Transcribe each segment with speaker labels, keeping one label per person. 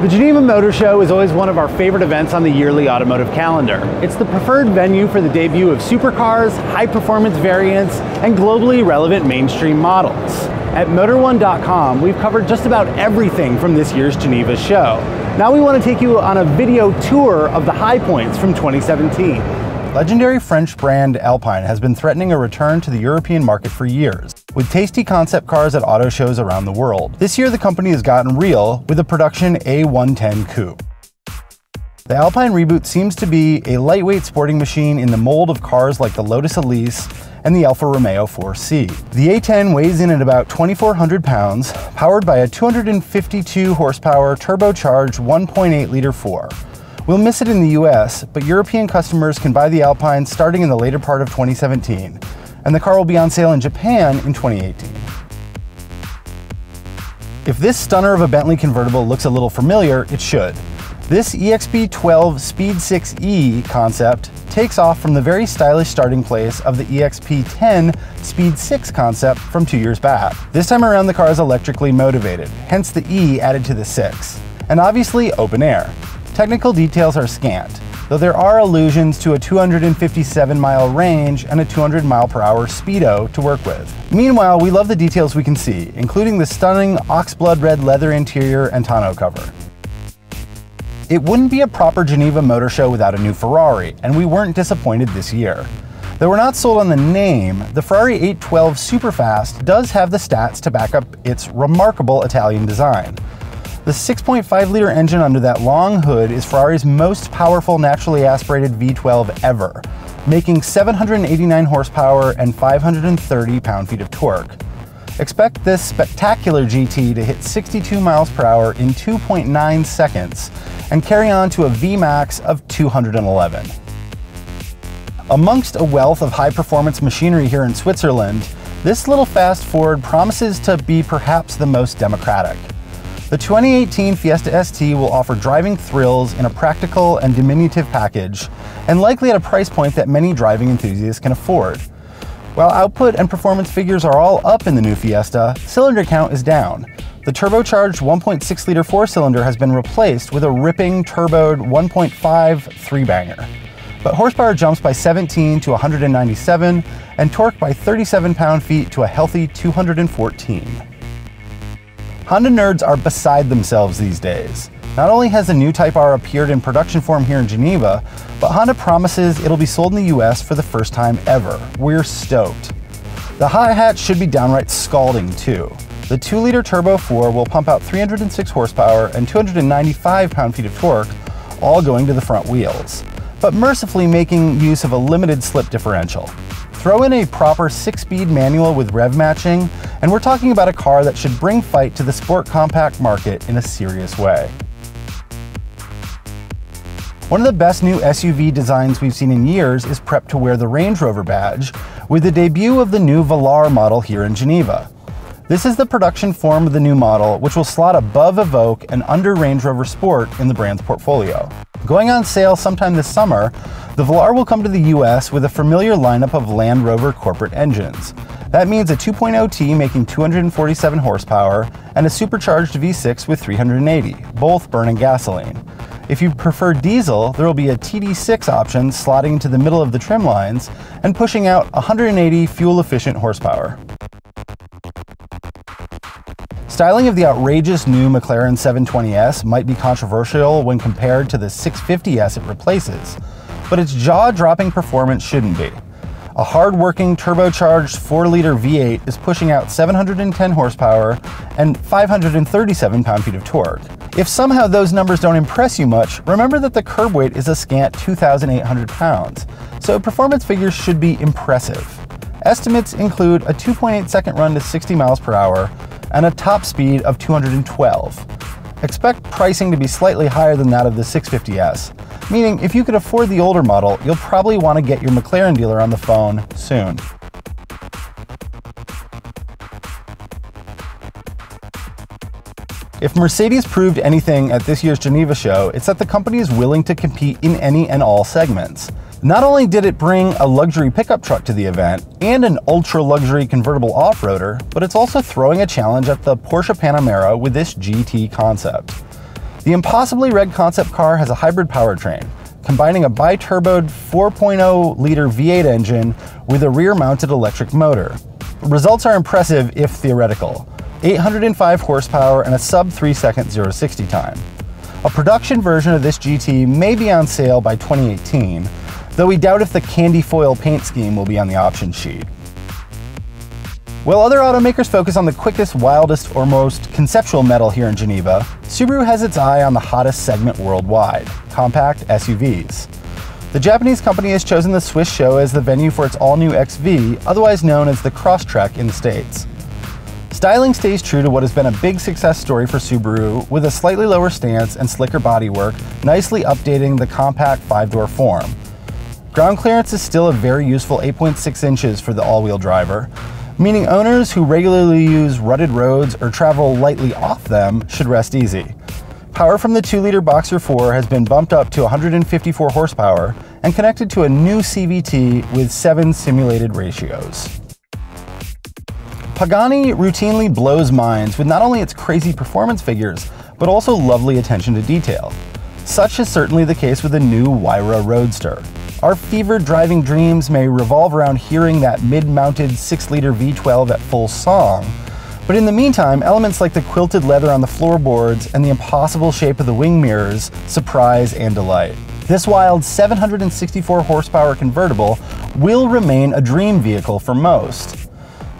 Speaker 1: The Geneva Motor Show is always one of our favorite events on the yearly automotive calendar. It's the preferred venue for the debut of supercars, high performance variants, and globally relevant mainstream models. At Motor1.com, we've covered just about everything from this year's Geneva show. Now we want to take you on a video tour of the high points from 2017.
Speaker 2: Legendary French brand Alpine has been threatening a return to the European market for years, with tasty concept cars at auto shows around the world. This year, the company has gotten real with a production A110 coupe. The Alpine reboot seems to be a lightweight sporting machine in the mold of cars like the Lotus Elise and the Alfa Romeo 4C. The A110 weighs in at about 2,400 pounds, powered by a 252 horsepower turbocharged 1.8 liter 4 We'll miss it in the US, but European customers can buy the Alpine starting in the later part of 2017, and the car will be on sale in Japan in 2018. If this stunner of a Bentley convertible looks a little familiar, it should. This EXP12 Speed 6e concept takes off from the very stylish starting place of the EXP10 Speed 6 concept from two years back. This time around the car is electrically motivated, hence the E added to the 6. And obviously open air. Technical details are scant, though there are allusions to a 257 mile range and a 200 mile per hour speedo to work with. Meanwhile, we love the details we can see, including the stunning oxblood red leather interior and tonneau cover. It wouldn't be a proper Geneva Motor Show without a new Ferrari, and we weren't disappointed this year. Though we're not sold on the name, the Ferrari 812 Superfast does have the stats to back up its remarkable Italian design. The 6.5 liter engine under that long hood is Ferrari's most powerful naturally aspirated V12 ever, making 789 horsepower and 530 pound-feet of torque. Expect this spectacular GT to hit 62 miles per hour in 2.9 seconds and carry on to a VMAX of 211. Amongst a wealth of high-performance machinery here in Switzerland, this little fast Ford promises to be perhaps the most democratic. The 2018 Fiesta ST will offer driving thrills in a practical and diminutive package, and likely at a price point that many driving enthusiasts can afford. While output and performance figures are all up in the new Fiesta, cylinder count is down. The turbocharged 1.6 liter four cylinder has been replaced with a ripping turboed 1.5 three banger. But horsepower jumps by 17 to 197 and torque by 37 pound feet to a healthy 214. Honda nerds are beside themselves these days. Not only has the new Type R appeared in production form here in Geneva, but Honda promises it'll be sold in the US for the first time ever. We're stoked. The hot hatch should be downright scalding too. The 2-liter Turbo 4 will pump out 306 horsepower and 295 pound-feet of torque, all going to the front wheels, but mercifully making use of a limited slip differential. Throw in a proper six-speed manual with rev matching, and we're talking about a car that should bring fight to the sport compact market in a serious way. One of the best new SUV designs we've seen in years is prepped to wear the Range Rover badge, with the debut of the new Velar model here in Geneva. This is the production form of the new model, which will slot above Evoque and under Range Rover Sport in the brand's portfolio. Going on sale sometime this summer, the Velar will come to the US with a familiar lineup of Land Rover corporate engines. That means a 2.0T making 247 horsepower and a supercharged V6 with 380, both burning gasoline. If you prefer diesel, there will be a TD6 option slotting into the middle of the trim lines and pushing out 180 fuel-efficient horsepower. Styling of the outrageous new McLaren 720S might be controversial when compared to the 650S it replaces, but its jaw-dropping performance shouldn't be. A hard-working turbocharged 4-liter V8 is pushing out 710 horsepower and 537 pound-feet of torque. If somehow those numbers don't impress you much, remember that the curb weight is a scant 2,800 pounds, so performance figures should be impressive. Estimates include a 2.8 second run to 60 miles per hour and a top speed of 212. Expect pricing to be slightly higher than that of the 650S, meaning if you could afford the older model, you'll probably want to get your McLaren dealer on the phone soon. If Mercedes proved anything at this year's Geneva show, it's that the company is willing to compete in any and all segments. Not only did it bring a luxury pickup truck to the event and an ultra luxury convertible off roader, but it's also throwing a challenge at the Porsche Panamera with this GT concept. The impossibly red concept car has a hybrid powertrain, combining a bi-turboed 4.0 liter V8 engine with a rear-mounted electric motor. Results are impressive if theoretical. 805 horsepower and a sub 3 second 0 60 time. A production version of this GT may be on sale by 2018, though we doubt if the candy foil paint scheme will be on the option sheet. While other automakers focus on the quickest, wildest, or most conceptual metal here in Geneva, Subaru has its eye on the hottest segment worldwide, compact SUVs. The Japanese company has chosen the Swiss show as the venue for its all-new XV, otherwise known as the Crosstrek in the States. Styling stays true to what has been a big success story for Subaru, with a slightly lower stance and slicker bodywork, nicely updating the compact five-door form. Ground clearance is still a very useful 8.6 inches for the all-wheel driver, meaning owners who regularly use rutted roads or travel lightly off them should rest easy. Power from the 2-liter Boxer 4 has been bumped up to 154 horsepower and connected to a new CVT with 7 simulated ratios. Pagani routinely blows minds with not only its crazy performance figures, but also lovely attention to detail. Such is certainly the case with the new Huayra Roadster. Our fevered driving dreams may revolve around hearing that mid-mounted 6-liter V12 at full song, but in the meantime, elements like the quilted leather on the floorboards and the impossible shape of the wing mirrors surprise and delight. This wild 764 horsepower convertible will remain a dream vehicle for most.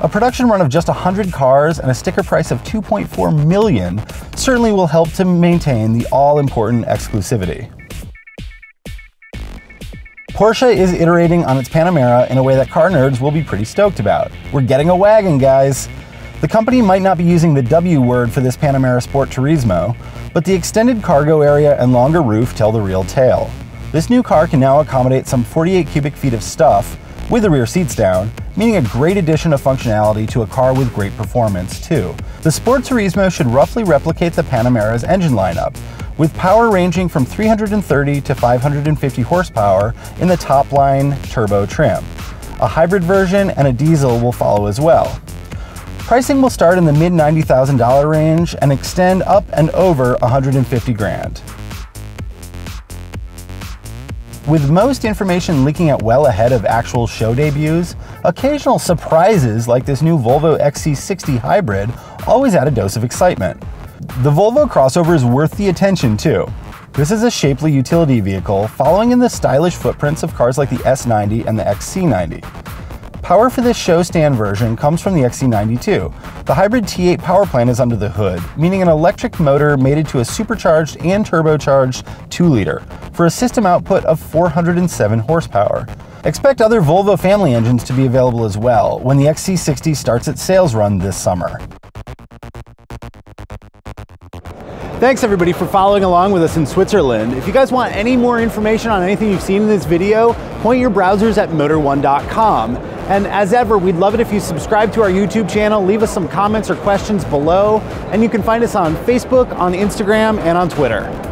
Speaker 2: A production run of just 100 cars and a sticker price of 2.4 million certainly will help to maintain the all-important exclusivity. Porsche is iterating on its Panamera in a way that car nerds will be pretty stoked about. We're getting a wagon, guys! The company might not be using the W word for this Panamera Sport Turismo, but the extended cargo area and longer roof tell the real tale. This new car can now accommodate some 48 cubic feet of stuff, with the rear seats down, meaning a great addition of functionality to a car with great performance, too. The Sport Turismo should roughly replicate the Panamera's engine lineup, with power ranging from 330 to 550 horsepower in the top line turbo trim. A hybrid version and a diesel will follow as well. Pricing will start in the mid $90,000 range and extend up and over 150 grand. With most information leaking out well ahead of actual show debuts, occasional surprises like this new Volvo XC60 hybrid always add a dose of excitement. The Volvo crossover is worth the attention too. This is a shapely utility vehicle following in the stylish footprints of cars like the S90 and the XC90. Power for this show stand version comes from the XC92. The hybrid T8 power plant is under the hood, meaning an electric motor mated to a supercharged and turbocharged 2-liter for a system output of 407 horsepower. Expect other Volvo family engines to be available as well when the XC60 starts its sales run this summer.
Speaker 1: Thanks everybody for following along with us in Switzerland. If you guys want any more information on anything you've seen in this video, point your browsers at motor1.com. And as ever, we'd love it if you subscribe to our YouTube channel, leave us some comments or questions below, and you can find us on Facebook, on Instagram, and on Twitter.